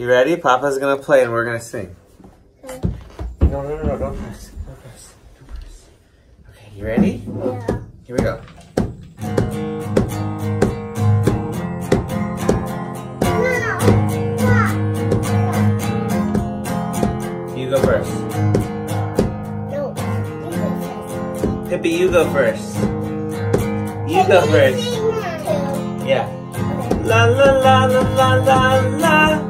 You ready? Papa's gonna play and we're gonna sing. Okay. No, no, no, no, don't press. Don't press. Don't press. Okay, you ready? Yeah. Here we go. You go first. No. Pippi, you go first. You go first. Yeah. La la la la la. La la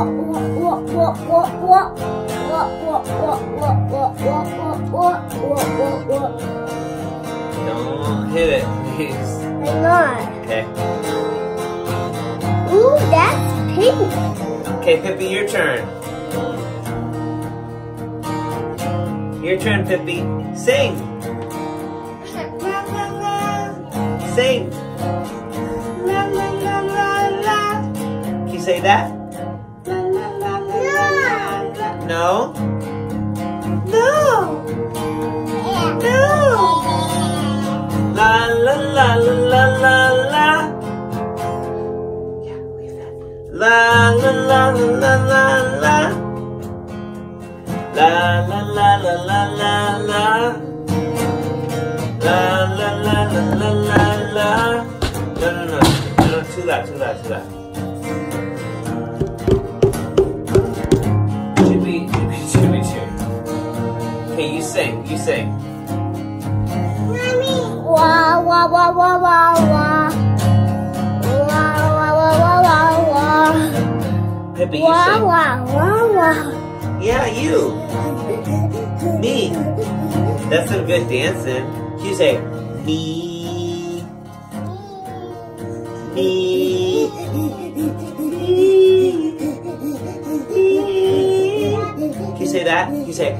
Don't hit it, please. Okay. Ooh, that's pink. Okay, Pippi, your turn. Your turn, Pippi. Sing. Sing. La, la, la, la, la. Can you say that? No? No. No. La, la, la, la, la, la, la. La, la, la, la, la, la, la. La la la la la la la. La la la la la la no no no no too loud too loud too loud. Chippy. Okay, you sing you sing. Wah wah wah wah wah wah. Wah wah wah wah wah wah. Pippi, you Wah sing. wah wah wah. Yeah, you. Me. That's some good dancing. You say me. Me. Can you say that? Can you say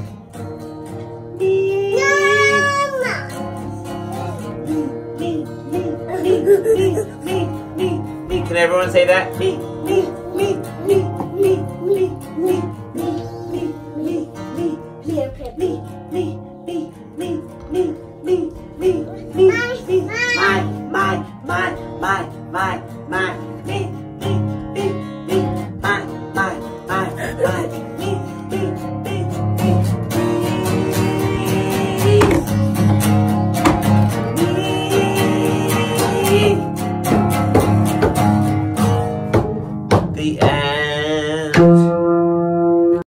can everyone say that? Me, me, me, me, me, me, me, me.